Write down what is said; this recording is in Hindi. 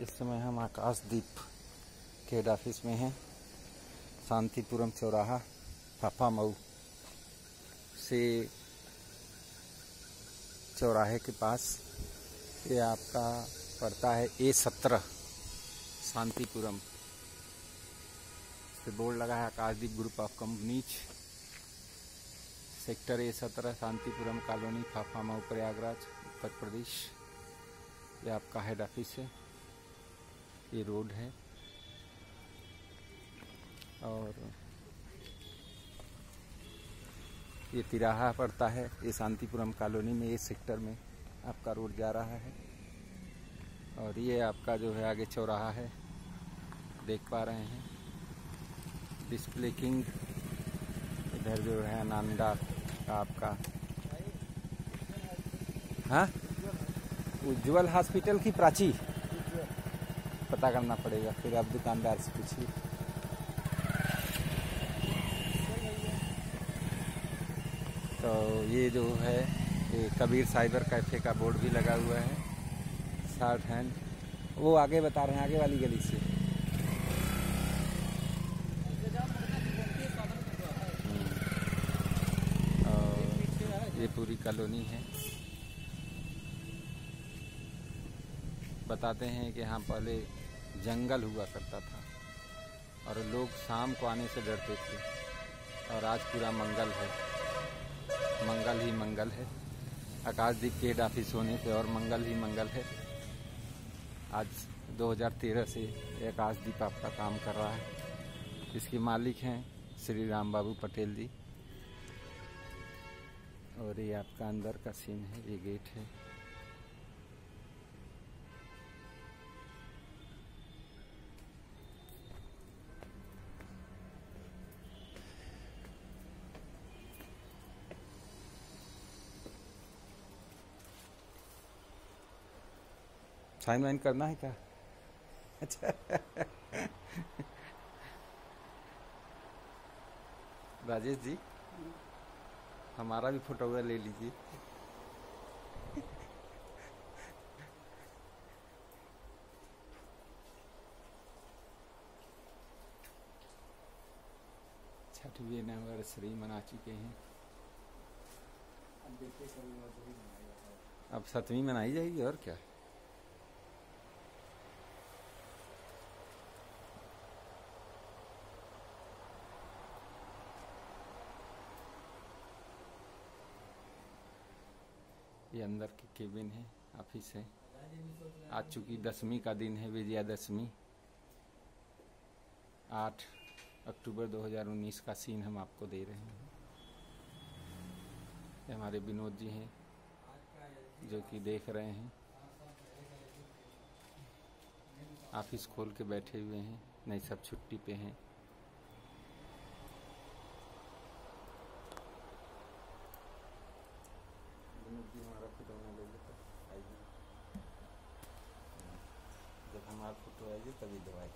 इस समय हम आकाशदीप के हेड ऑफ़िस में हैं। शांतिपुरम चौराहा फाफा मऊ से चौराहे के पास ये आपका पड़ता है ए सत्रह, शांतिपुरम। पे बोर्ड लगा है Akashdeep group of companies sector A सत्रह, शांतिपुरम कॉलोनी फाफा मऊ, प्रयागराज, उत्तर प्रदेश। ये आपका हेड ऑफ़िस है। ये रोड है। और ये तिराहा पड़ता है, ये शांतिपुरम कॉलोनी में ये सेक्टर में आपका रोड जा रहा है। और ये आपका जो है आगे चौराहा है, देख पा रहे हैं। डिस्प्ले किंग, इधर जो है नांदा का आपका। हाँ? उज्जवल हॉस्पिटल की प्राची। पता करना पड़ेगा, फिर आप दुकानदार से पूछिए। तो ये जो है, ये कबीर साइबर कैफ़े का बोर्ड भी लगा हुआ है, शॉर्ट हैंड। वो आगे बता रहे हैं, आगे वाली गली से। और ये पूरी कॉलोनी है। बताते हैं कि यहाँ पहले जंगल हुआ करता था और लोग शाम को आने से डरते थे और आज पूरा मंगल है। मंगल ही मंगल है। आकाशदीप के हेड ऑफ़िस होने से और मंगल ही मंगल है। आज 2013 से आकाशदीप आपका काम कर रहा है। इसके मालिक हैं श्री राम बाबू पटेल जी। और ये आपका अंदर का सीन है, ये गेट है। साइन वाइन करना है क्या? अच्छा। राजेश जी हमारा भी फ़ोटो ले लीजिए। छठवीं एनिवर्सरी मना चुके हैं। अब सतवीं मनाई जाएगी और क्या? ये अंदर की केबिन है, ऑफ़िस है। आज चूँकि दसवीं का दिन है, विजयादशमी। आठ अक्टूबर 2019 का सीन हम आपको दे रहे हैं। हमारे विनोद जी हैं, जो कि देख रहे हैं। ऑफ़िस खोल के बैठे हुए हैं, नहीं, सब छुट्टी पे हैं विनोद जी हमारा फ़ोटो ले लेते आइए जब हमारा फ़ोटो आइए तभी दवाई।